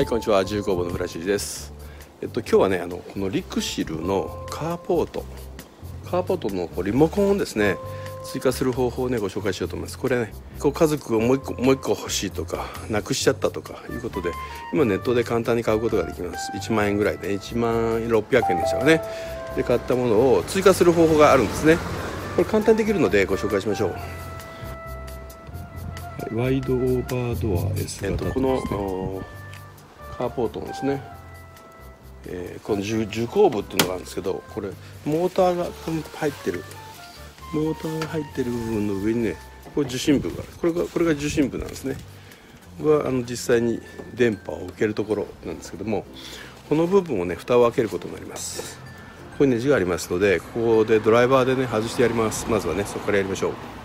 はいこんにちは。重工房のフラッシュです。えっと今日はねあのこのリクシルのカーポート。カーポートのこうリモコンをですね追加する方法をねご紹介しようと思います。これねこう家族をもう一個もう一個欲しいとかなくしちゃったとかいうことで今ネットで簡単に買うことができます。1万円ぐらいで1万600円でしたかね。で買ったものを追加する方法があるんですね。これ簡単にできるのでご紹介しましょう。ワイドオーバードア S 型、えっと、このカーポートのですね、えー、この受光部っていうのがあるんですけどこれモーターが入ってる。モーターが入ってる部分の上にねこれ受信部がある。これがこれが受信部なんですね。これはあの実際に電波を受けるところなんですけどもこの部分をね蓋を開けることになります。ここにネジがありますのでここでドライバーでね外してやります。まずはねそこからやりましょう。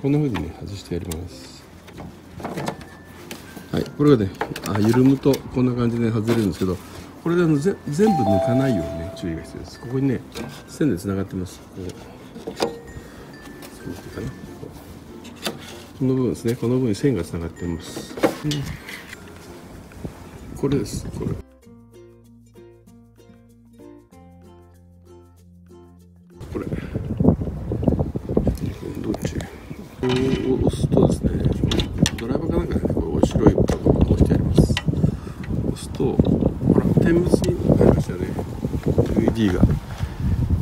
こんな風にね外してやります。はいこれがねあ緩むとこんな感じで外れるんですけどこれであの全部抜かないようにね注意が必要です。ここにね線でつながってます。こうこの部分ですね。この部分に線がつながってます、うん、これです。これ。これ。どっち？こう押すとですねドライバーかなんかで、ね、こう白いとこ押してあります押すとほら点滅になりましたね LED が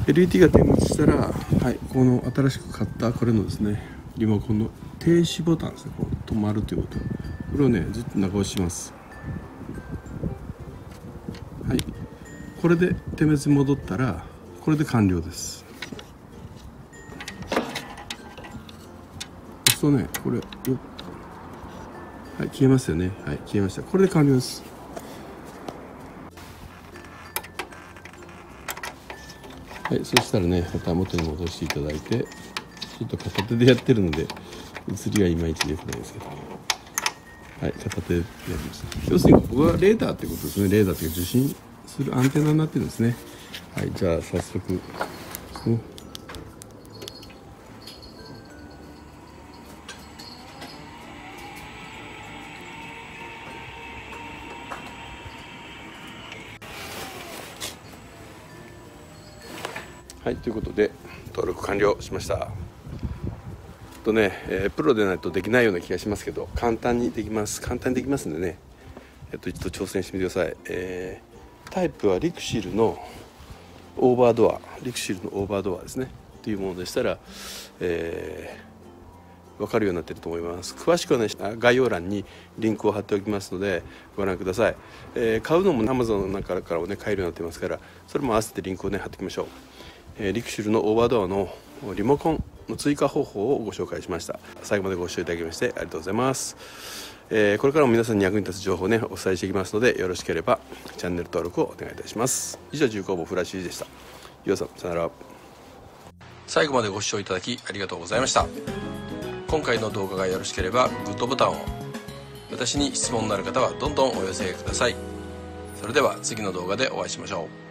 LED が点滅したらはいこの新しく買ったこれのですねリモコンの停止ボタンですねこう止まるということこれをねずっと中押しますはいこれで点滅に戻ったらこれで完了ですすとねこれよはい消えますよね。はい消えました。これで完了です。はいそしたらねまた元に戻していただいてちょっと片手でやってるので映りはいまいち良くないですけど。はい片手でやりました。要するにここがレーダーってことですね。レーダーっていうか受信するアンテナになってるんですね。はいじゃあ早速、はいということで登録完了しました。とね、えー、プロでないとできないような気がしますけど簡単にできます。簡単にできますんでね。えっと一度挑戦してみてください、えー、タイプはリクシルのオーバードア。リクシルのオーバードアですね。っていうものでしたら、えー、分かるようになってると思います。詳しくはね概要欄にリンクを貼っておきますのでご覧ください、えー、買うのも Amazon の中からもね買えるようになってますからそれも合わせてリンクをね貼っておきましょう。えリクシルのオーバードアのリモコンの追加方法をご紹介しました。最後までご視聴いただきましてありがとうございます、えー、これからも皆さんに役に立つ情報をねお伝えしていきますのでよろしければチャンネル登録をお願いいたします。以上重工房フラッシュでした。ゆうさんさよなら。最後までご視聴いただきありがとうございました。今回の動画がよろしければグッドボタンを。私に質問のある方はどんどんお寄せください。それでは次の動画でお会いしましょう。